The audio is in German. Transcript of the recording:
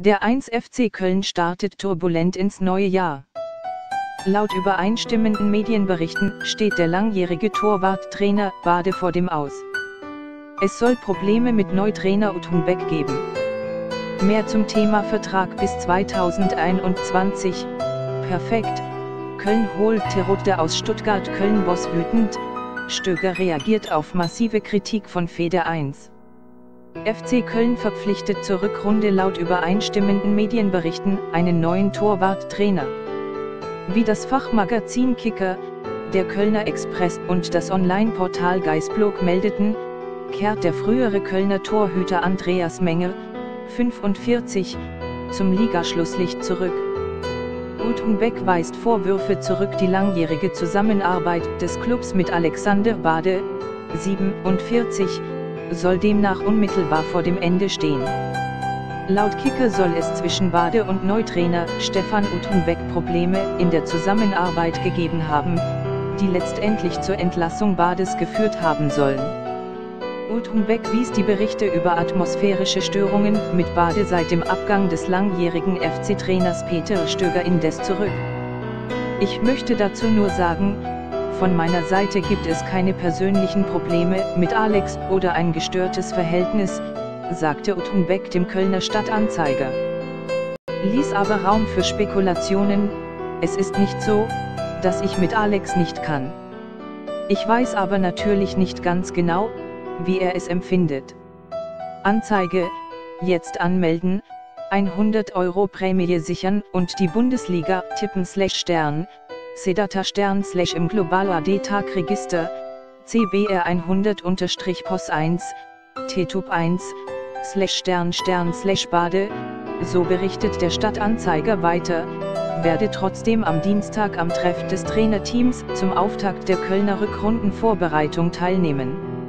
Der 1 FC Köln startet turbulent ins neue Jahr. Laut übereinstimmenden Medienberichten steht der langjährige Torwarttrainer Bade vor dem Aus. Es soll Probleme mit Neutrainer Uthunbeck geben. Mehr zum Thema Vertrag bis 2021. Perfekt. Köln holt Terodde aus Stuttgart Köln-Boss wütend. Stöger reagiert auf massive Kritik von Feder 1. FC Köln verpflichtet zur Rückrunde laut übereinstimmenden Medienberichten einen neuen Torwarttrainer. Wie das Fachmagazin Kicker, der Kölner Express und das Online-Portal Geisblog meldeten, kehrt der frühere Kölner Torhüter Andreas Menge, 45, zum Ligaschlusslicht zurück. Gudrun Beck weist Vorwürfe zurück die langjährige Zusammenarbeit des Clubs mit Alexander Bade, 47, soll demnach unmittelbar vor dem Ende stehen. Laut Kicker soll es zwischen Bade und Neutrainer Stefan Uthunbeck Probleme in der Zusammenarbeit gegeben haben, die letztendlich zur Entlassung Bades geführt haben sollen. Uthunbeck wies die Berichte über atmosphärische Störungen mit Bade seit dem Abgang des langjährigen FC-Trainers Peter Stöger indes zurück. Ich möchte dazu nur sagen, von meiner Seite gibt es keine persönlichen Probleme mit Alex oder ein gestörtes Verhältnis, sagte Uthunbeck dem Kölner Stadtanzeiger. Ließ aber Raum für Spekulationen, es ist nicht so, dass ich mit Alex nicht kann. Ich weiß aber natürlich nicht ganz genau, wie er es empfindet. Anzeige, jetzt anmelden, 100 Euro Prämie sichern und die Bundesliga tippen slash Stern, Sedata Stern slash im Global AD Tag Register, CBR 100 unterstrich POS 1, TTUB 1, slash Stern Stern slash Bade, so berichtet der Stadtanzeiger weiter, werde trotzdem am Dienstag am Treff des Trainerteams zum Auftakt der Kölner Rückrundenvorbereitung teilnehmen.